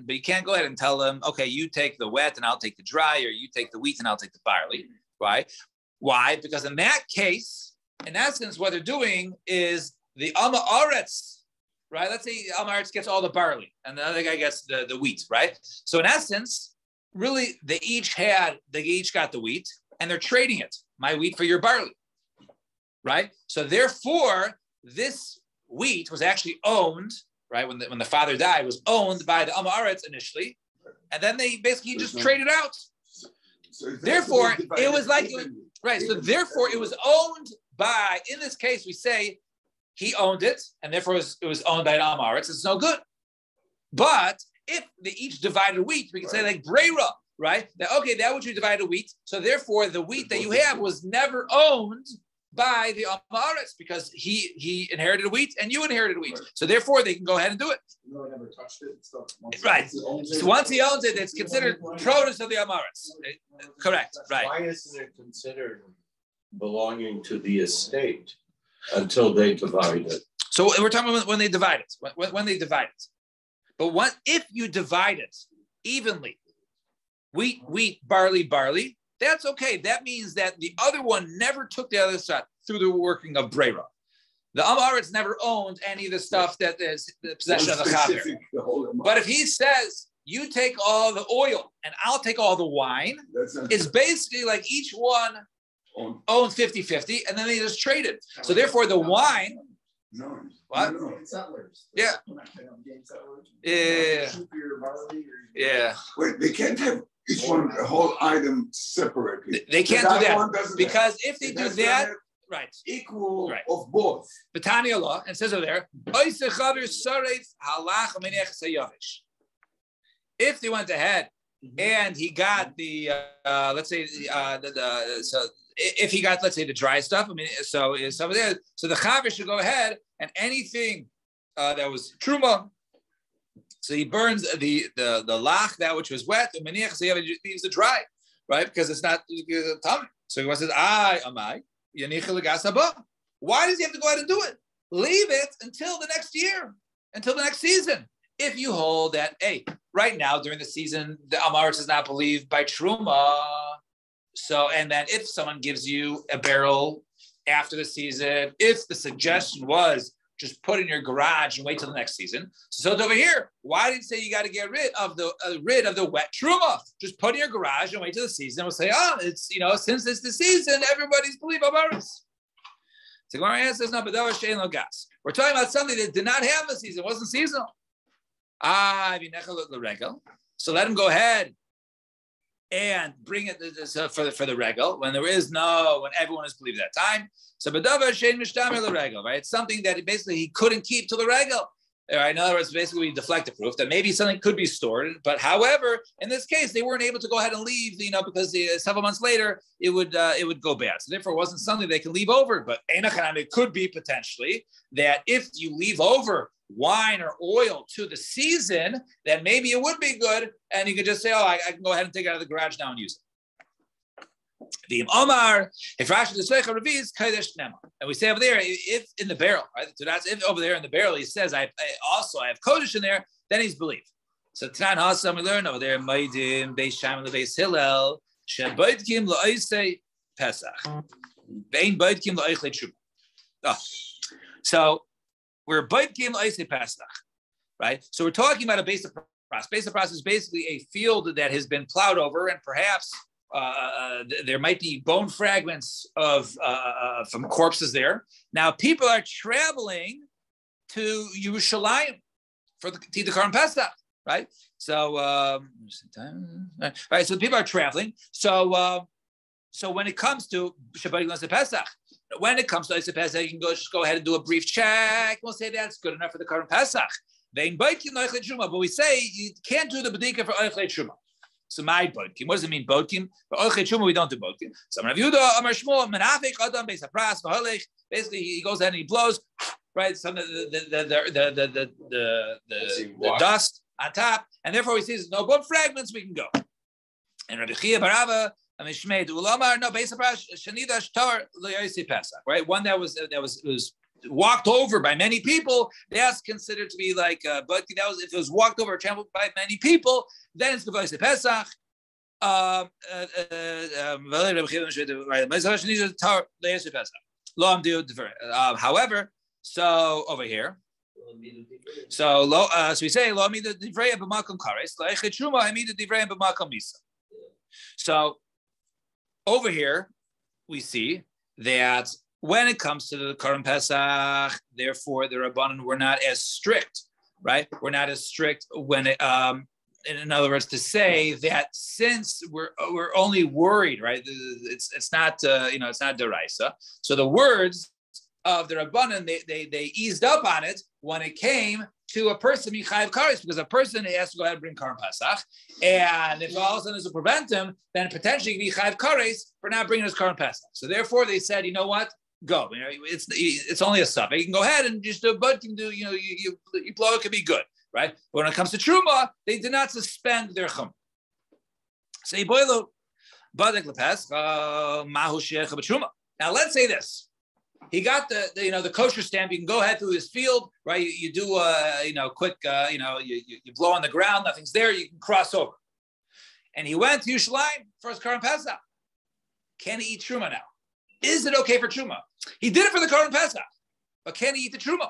But you can't go ahead and tell them, okay, you take the wet and I'll take the dry, or you take the wheat and I'll take the barley, right? Why? Because in that case, in essence, what they're doing is the Ama Aretz, right? Let's say Ama Aretz gets all the barley and the other guy gets the, the wheat, right? So in essence, really, they each had, they each got the wheat and they're trading it, my wheat for your barley, right? So therefore, this wheat was actually owned, right? When the, when the father died, was owned by the Amaretz initially, and then they basically just traded out, So it has to be Therefore, it was like- right? So therefore, it was owned by. In this case, we say he owned it, and therefore it was, it was owned by an Amaretz. It's no good. But if they each divided wheat, we can say like Brera, right? That okay, that was you divided wheat. So therefore, the wheat that you have was never owned by the Amaretz because he he inherited wheat and you inherited wheat. Right. So therefore, they can go ahead and do it. No one ever touched it. So once- Right. So once he owns it, it's considered produce of the Amaretz. Correct. Right. Why isn't it considered belonging to the estate until they divide it? So we're talking about when they divide it, when, when they divide it. But what if you divide it evenly? Wheat, wheat, barley, barley. That's okay. That means that the other one never took the other side through the working of Brera. The Amaretz never owned any of the stuff that is the possession of the Chaver. Specific, the whole amount. But if he says, you take all the oil and I'll take all the wine, That's it's basically like each one owned. owns 50 50 and then they just trade it. So therefore, the wine No. What? no, no. Settlers. Yeah. Yeah. Keep your barley or- Yeah, Wait, they can't have each one, a whole item separately. They- can't do that, doesn't have- because if they it do that, right. Equal Right. of both. Batania law, and it says over there, "Oise chaver saref halach minech sayavish." If they went ahead and he got the, uh, let's say, uh, the, the so if he got, let's say, the dry stuff, I mean, so is some of there, so the chaver should go ahead and anything uh, that was truma. So he burns the the the lach that which was wet, The and minech he leaves the dry, right? Because it's not tummy. So he says, "I am I. Why does he have to go out and do it? Leave it until the next year, until the next season. If you hold that, hey, right now during the season, the Amaris is not believed by Truma. So, and then if someone gives you a barrel after the season, if the suggestion was just put in your garage and wait till the next season. So it's over here. Why did you say you got to get rid of the uh, rid of the wet truma? Just put in your garage and wait till the season. We'll say, oh, it's you know, since it's the season, everybody's believe Amaris. So Gemara answers, no, but that was Shein gas. We're talking about something that did not have a season, it wasn't seasonal. Ah. So let him go ahead and bring it so for the for the regal when there is no when everyone is believed at that time. So bedava shein mishtamer the regal, right? It's something that basically he couldn't keep till the regal. Right, in other words, basically we deflect the proof that maybe something could be stored, but however, in this case, they weren't able to go ahead and leave, you know, because the, several months later it would uh, it would go bad. So therefore, it wasn't something they can leave over. But it could be potentially that if you leave over wine or oil to the season, then maybe it would be good, and you could just say, "Oh, I, I can go ahead and take it out of the garage now and use it." The Omar, if Rashi Nema, and we say over there, if in the barrel, right? So that's if over there in the barrel he says, "I, I also I have Kodesh in there," then he's believed. So Tanan Hasam we learn over there, Maidim Beis Sham Beis Hillel Shebaitkim La'isei Pesach. Oh, so we're Baitkim La'isei Pesach, right? So we're talking about a basic process. Basic process is basically a field that has been plowed over, and perhaps uh, uh, there might be bone fragments of uh, uh, from corpses there. Now people are traveling to Yerushalayim for the Tidakar Pesach, right? So, um, right. So people are traveling. So, uh, so when it comes to Shabbat Yom Pesach, when it comes to Yom Pesach, you can go just go ahead and do a brief check. We'll say that's good enough for the current Pesach. But we say you can't do the bedika for Oichle Truma. So my bodkim. What does it mean bodkim? For Oichle Truma, we don't do bodkim. So Rav Yehuda Amar Shmuel Menafik Adam Beis Hapras V'Holech. Basically, he goes ahead and he blows, right? Some of the the the the the the, the, the, the, the dust on top, and therefore he says no bone fragments. We can go. And Rabbi Chia Barava. Mishmeid Ulamar no Beis Hapras Shanidash Tar Le'Yosi Pesach. Right, one that was that was was walked over by many people, that's considered to be like, uh, but that was if it was walked over or trampled by many people, then it's Gavos Pesach. Um, um, however, so over here, so lo, uh, so we say lo mi the divrei b'makom kares I mean the divrei b'makom misa. So over here we see that when it comes to the current Pesach, therefore the Rabbanan were not as strict, right? We're not as strict when it, um, in other words, to say that since we're we're only worried, right? It's it's not uh, you know it's not deraisa. So the words of the Rabbanan they, they they eased up on it when it came to a person Michayev Karis, because a person has to go ahead and bring Karim Pesach. And if all of a sudden this will prevent him, then potentially Michayev Karis for not bringing his Karim Pesach. So therefore they said, you know what? Go. You know, it's it's only a sub. You can go ahead and just do a can do, you know, you, you, you blow it could be good, right? But when it comes to Truma, they did not suspend their chum. Say boilo, badek lepes, uh, mahu Truma. Now let's say this he got the, the, you know the kosher stamp. You can go ahead through his field, right? You, you do a you know quick uh, you know you, you, you blow on the ground, nothing's there. You can cross over. And he went to Yerushalayim his Karan Pesach. Can he eat truma now? Is it okay for truma? He did it for the Karan Pesach, but can he eat the truma?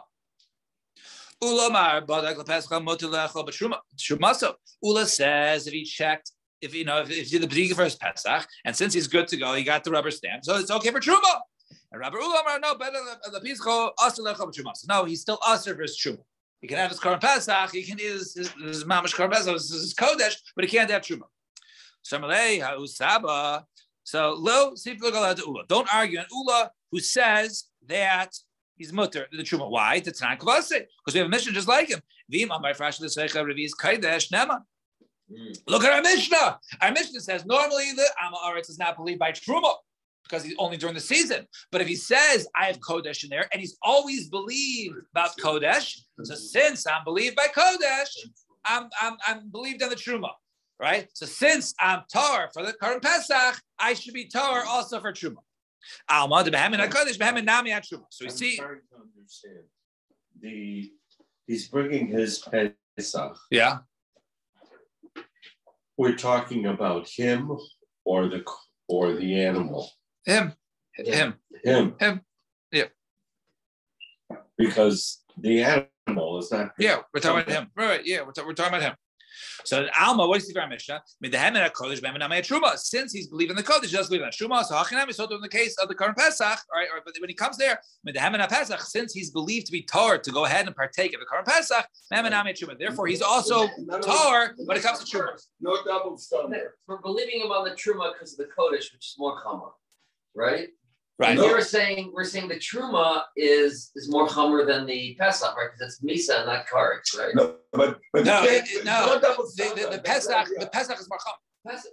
Ulamar badak lepesach motilechol b'truma. Trumaso. Ula says if he checked if you know if, if he did the b'diga for his Pesach, and since he's good to go, he got the rubber stamp, so it's okay for truma. And Rabbi Ula Amar, no, better the pischo aser lecha b'truma. No, he's still aser for his truma. He can have his korban pesach. He can his his, his mamash korban pesach. His, his kodesh, but he can't have truma. Shamalei ha'usaba. So lo sif ula. Don't argue on ula who says that he's mutter the truma. Why? The Tanakh Because we have a mission just like him. Vim amar frash l'seicha reviz kaidesh nema. Hmm. Look at our Mishnah. Our Mishnah says normally the Amaretz is not believed by Truma because he's only during the season. But if he says I have Kodesh in there and he's always believed about Kodesh, so since I'm believed by Kodesh, I'm, I'm, I'm believed in the Truma, right? So since I'm Tar for the current Pesach, I should be Tar also for Truma. Alma the Behemin HaKodesh, Behemin Nami Truma. So we I'm see, trying to understand. The, he's bringing his Pesach. yeah, We're talking about him or the, or the animal, him, him, him. Him, yeah. Because the animal is not. Yeah, we're talking about him. Right, right, yeah, we're, ta- we're talking about him. So Alma, what is the Gemara Mishnah? Midahem and Kodesh, Bemin Amei Truma. Since he's believing in the Kodesh, he doesn't believe in Truma. So Hachinam is in the case of the current Pesach, right? Or but when he comes there, Midahem and Pesach, since he's believed to be tar to go ahead and partake of the current Pesach, Bemin Amei Truma. Therefore, he's also tar when it comes to Truma. No double standard. We're believing him on the truma because of the kodesh, which is more chomer, right? Right. And here we're saying we're saying the truma is is more chomer than the pesach, right? Because it's misa, not karetz, right? No, but, but. No, you it- no, The, the, the Pesach, right, the Pesach is more chum Pesach,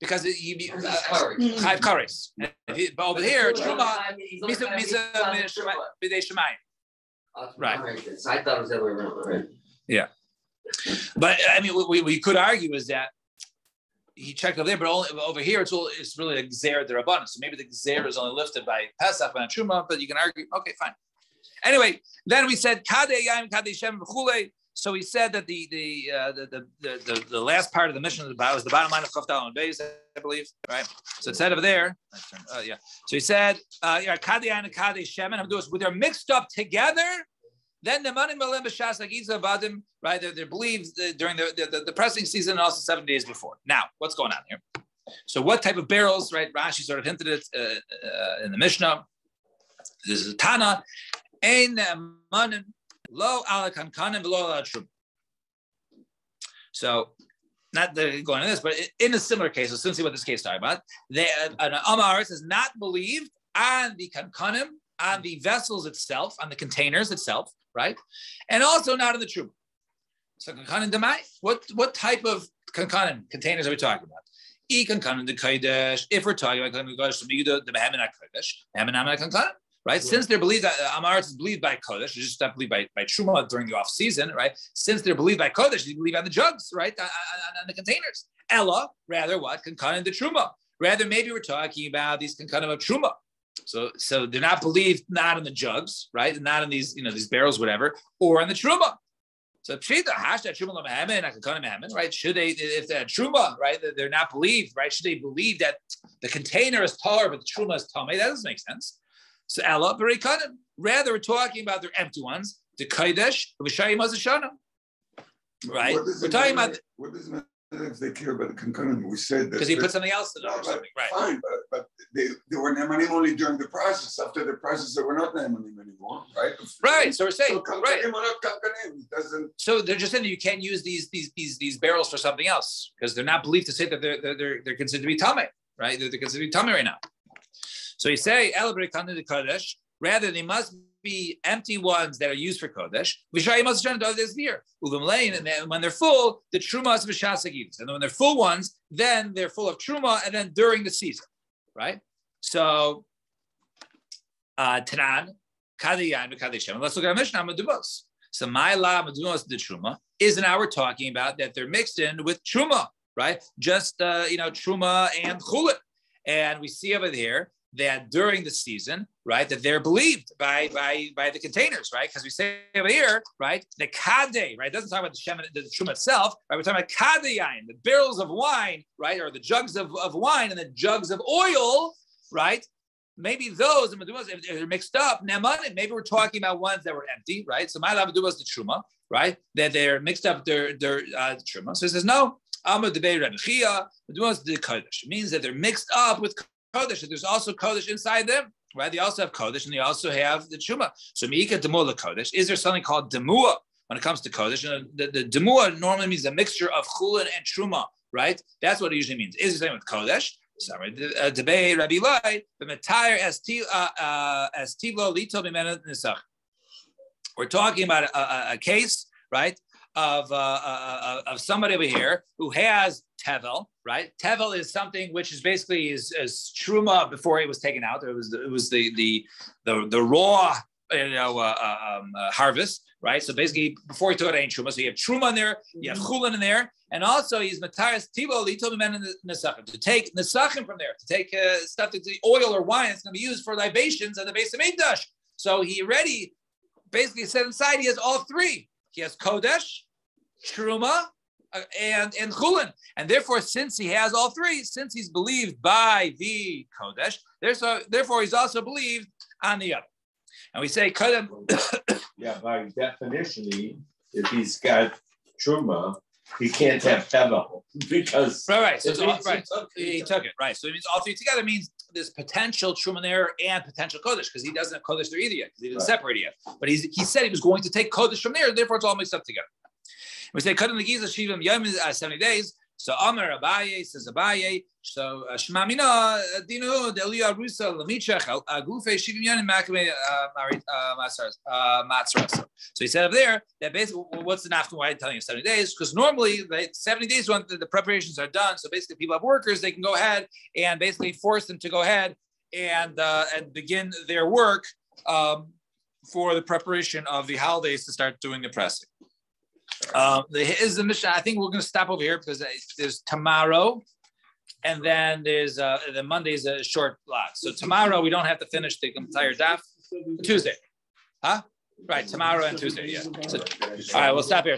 because it, you be uh, because it's karetz. Chayv Kares. And if But over here, Truma, time- he's only Misa Misa on the B'dei Shemayim. Right. alright, So I thought it was the other way around, right? But I mean, what we, we could argue is that he checked over there, but only over here it's all it's really a gzer derabbanan. So maybe the gzer is only lifted by Pesach and Truma, but you can argue. Okay, fine. Anyway, then we said Kadeh Yayim Kadeh Shem. So he said that the the, uh, the, the the the last part of the mission was the bottom line of Chavdal and Beis, I believe, right? So it said over there. Uh, yeah. So he said, uh, yeah, Kadeh and Kadeh Shem and when they're mixed up together, then the money malim Isa vadim, right? Believed uh, during the, the, the pressing season and also seven days before. Now, what's going on here? So, what type of barrels, right? Rashi sort of hinted it uh, uh, in the Mishnah. This is Tana, ein manim lo ala kankanim v'lo ala shum. So, not going into this, but in a similar case, so see what this case is talking about, they, an Amaris is not believed on the kankanim, on the vessels itself, on the containers itself, right? And also not in the truma. So kankanim demai, what what type of kankanim containers are we talking about? E kankanim de kaidesh. If we're talking about kankanim kodesh, the the beheminah kodesh, beheminah kankanim, right? Since they're believed that uh, Amaretz is believed by kodesh, it's just not believed by, by truma during the off season, right? Since they're believed by kodesh, they believe on the jugs, right, on, on, on the containers. Ella, rather what kankanim the truma. Rather, maybe we're talking about these kankanim of truma. So, so they're not believed not in the jugs, right? And not in these, you know, these barrels, whatever, or in the truma. So pshita hashtag truma mehamin, right? Should they, if they're a truma, right? They're not believed, right? Should they believe that the container is taller, but the truma is tamei? That doesn't make sense. So ella. Rather, we're talking about their empty ones, the kaidesh. Right? We're talking about What does it matter if they care about the concurrent? We said that. because he put something else in No, or something, right? Fine, but, but they, they were nemanim only during the process. After the process, they were not nemanim anymore, right? Right. So we're saying, So right. or not doesn't, So they're just saying that you can't use these these these these barrels for something else because they're not believed to say that they're they're they're, they're considered to be tummy, right? They're, they're considered to be tummy right now. So you say el de kodesh. Rather, they must be empty ones that are used for kodesh. And then when they're full, the truma is v'shasagivs. And when they're full ones, then they're full of truma, and then during the season, right? So, uh, Tanan, Kadayan, Kadeshem. Let's look at our Mishnah, Madubos. So my la Madubos the Truma is now we're talking about that they're mixed in with Truma, right? Just uh, you know, Truma and Chulin. And we see over here that during the season, right, that they're believed by by by the containers, right? Because we say over here, right, the kade, right, it doesn't talk about the shem, the truma itself, right? We're talking about kadeyain, the barrels of wine, right, or the jugs of, of wine and the jugs of oil, right? Maybe those if they're mixed up, nemanim, maybe we're talking about ones that were empty, right? So my lavadubas the truma, right? That they're mixed up their their uh, truma. So it says no. Amar the Rebbe the kodesh. It means that they're mixed up with kodesh. That there's also kodesh inside them, right? They also have kodesh and they also have the truma. So miika demua kodesh. Is there something called demua when it comes to kodesh? And the, the demua normally means a mixture of chulin and truma, right? That's what it usually means. Is there something with kodesh? Sorry, uh, debate Rabbi Lai, the Matire as Tilo Lito. We're talking about a, a, a case, right, of, uh, uh, of somebody over here who has tevel, right? Tevel is something which is basically is, is truma before it was taken out. It was it was the the the, the raw you know uh, uh, um, uh, harvest, right? So basically, before he took it ain't truma, so you have truma in there, you have chulin in there, and also he's mataris tibo lito nesachim to take nesachim from there, to take uh, stuff that's the oil or wine that's going to be used for libations at the base of Mikdash. So he already basically said inside he has all three. He has kodesh, truma, uh, and and chulin, and therefore, since he has all three, since he's believed by the kodesh, therefore, therefore he's also believed on the other. And we say kodem. Yeah, by definition, if he's got truma, he can't have tevel because. right, right. So it's all, right. he He took it right. So it means all three together means there's potential truma there and potential kodesh because he doesn't have kodesh there either yet because he didn't Right. separate it yet. But he's, he said he was going to take kodesh from there, therefore it's all mixed up together. We say kodem legiza shivim yom is uh, seventy days. So Amar Abaye says Abaye. So uh, Shema Mina uh, Dinu Delia Rusa Lamichach Agufe Shivim Yanim Makame Matzras. So he said up there that basically what's the nafta? Why telling you seventy days? Because normally they, seventy days when the, the preparations are done. So basically, people have workers; they can go ahead and basically force them to go ahead and uh, and begin their work um, for the preparation of the holidays to start doing the pressing. Um, is the mission. I think we're going to stop over here because there's tomorrow, and then there's uh, the Monday is a short block. So tomorrow we don't have to finish the entire daf. Tuesday, huh? Right, tomorrow and Tuesday. Yeah. So, all right, we'll stop here.